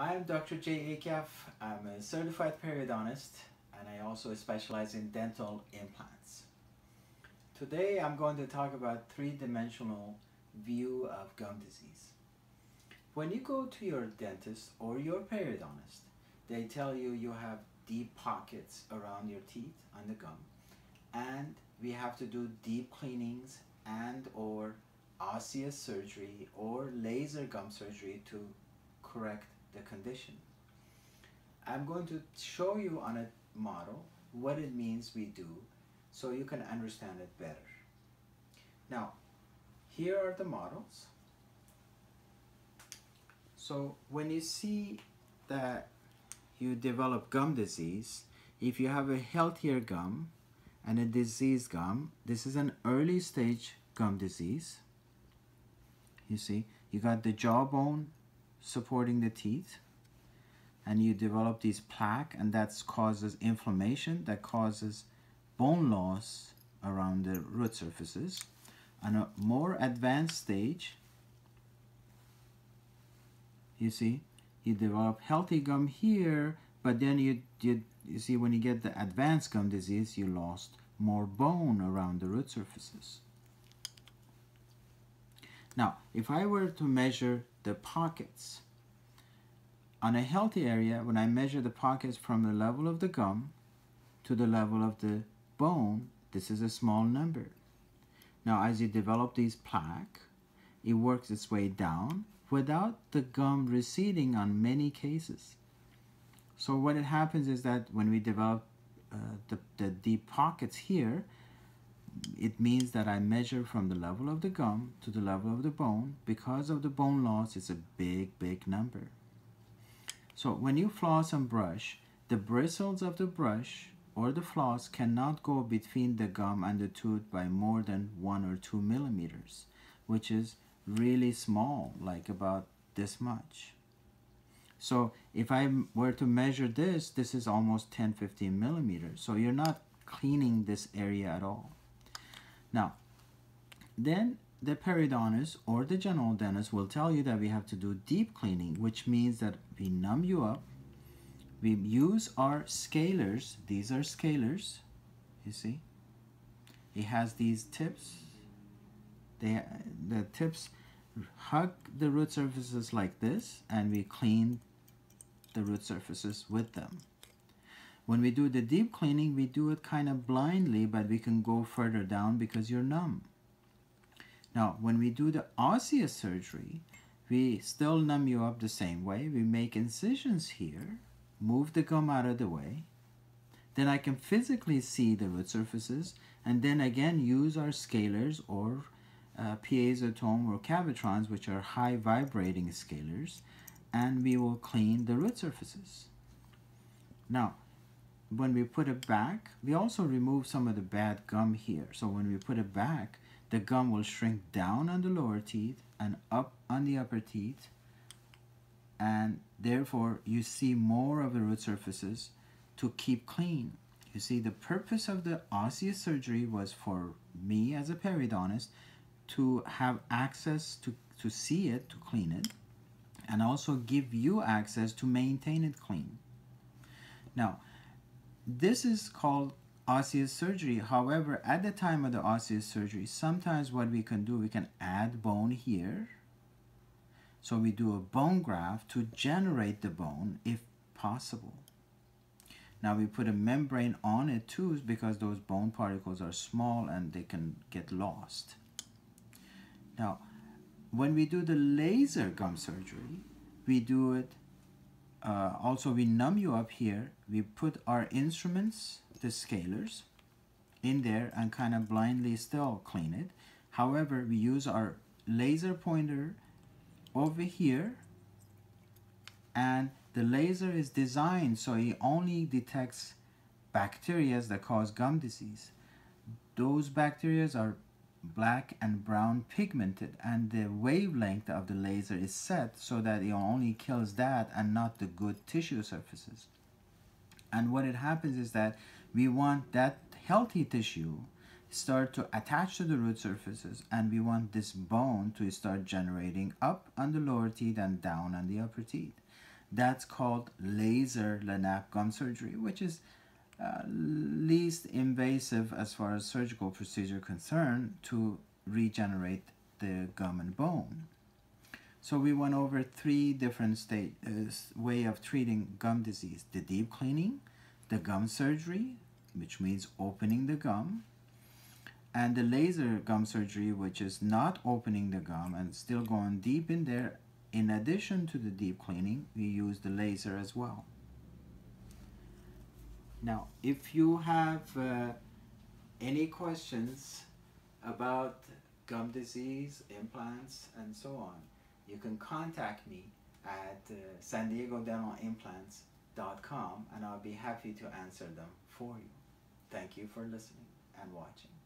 I'm Dr. Jay Akef. I'm a certified periodontist and I also specialize in dental implants. Today I'm going to talk about three-dimensional view of gum disease. When you go to your dentist or your periodontist, they tell you you have deep pockets around your teeth on the gum and we have to do deep cleanings and or osseous surgery or laser gum surgery to correct the condition. I'm going to show you on a model what it means we do so you can understand it better. Now, here are the models. So when you see that you develop gum disease, if you have a healthier gum and a diseased gum, this is an early stage gum disease. You see, you got the jawbone supporting the teeth and you develop these plaque and that causes inflammation that causes bone loss around the root surfaces. On a more advanced stage you see you develop healthy gum here but then you, you you see when you get the advanced gum disease you lost more bone around the root surfaces now if I were to measure the pockets. On a healthy area, when I measure the pockets from the level of the gum to the level of the bone, this is a small number. Now, as you develop these plaque, it works its way down without the gum receding on many cases. So what it happens is that when we develop uh, the, the deep pockets here, it means that I measure from the level of the gum to the level of the bone. Because of the bone loss, it's a big, big number. So when you floss and brush, the bristles of the brush or the floss cannot go between the gum and the tooth by more than one or two millimeters, which is really small, like about this much. So if I were to measure this, this is almost 10, 15 millimeters. So you're not cleaning this area at all. Now, then the periodontist or the general dentist will tell you that we have to do deep cleaning, which means that we numb you up. We use our scalers. These are scalers, you see. It has these tips. They, the tips hug the root surfaces like this, and we clean the root surfaces with them. When we do the deep cleaning, we do it kind of blindly, but we can go further down because you're numb. Now, when we do the osseous surgery, we still numb you up the same way. We make incisions here, move the gum out of the way. Then I can physically see the root surfaces, and then again use our scalers or uh, piezotome or cavitrons, which are high vibrating scalers, and we will clean the root surfaces. Now, when we put it back, we also remove some of the bad gum here. So when we put it back, the gum will shrink down on the lower teeth and up on the upper teeth. And therefore, you see more of the root surfaces to keep clean. You see, the purpose of the osseous surgery was for me as a periodontist to have access to, to see it, to clean it, and also give you access to maintain it clean. Now, this is called osseous surgery. However, at the time of the osseous surgery, sometimes what we can do, we can add bone here. So we do a bone graft to generate the bone if possible. Now we put a membrane on it too because those bone particles are small and they can get lost. Now, when we do the laser gum surgery, we do it uh, also we numb you up here. We put our instruments the scalers in there and kind of blindly still clean it. However we use our laser pointer over here. And the laser is designed so it only detects bacteria that cause gum disease. Those bacteria are black and brown pigmented and the wavelength of the laser is set so that it only kills that and not the good tissue surfaces. And what it happens is that we want that healthy tissue start to attach to the root surfaces and we want this bone to start generating up on the lower teeth and down on the upper teeth. That's called laser LANAP gum surgery, which is uh, least invasive as far as surgical procedure concerned to regenerate the gum and bone. So we went over three different state uh, way of treating gum disease: the deep cleaning, the gum surgery, which means opening the gum, and the laser gum surgery, which is not opening the gum and still going deep in there. In addition to the deep cleaning, we use the laser as well. Now, if you have uh, any questions about gum disease, implants, and so on, you can contact me at uh, san diego dental and I'll be happy to answer them for you. Thank you for listening and watching.